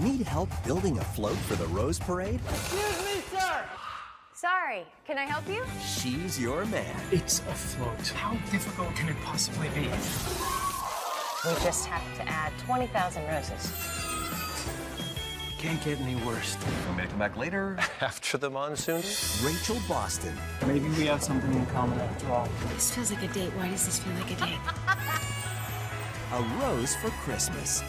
Need help building a float for the Rose Parade? Excuse me, sir! Sorry, can I help you? She's your man. It's a float. How difficult can it possibly be? We just have to add 20,000 roses. Can't get any worse. Want me to come back later? After the monsoon? Rachel Boston. Maybe we have something in common after all. This feels like a date. Why does this feel like a date? A Rose for Christmas.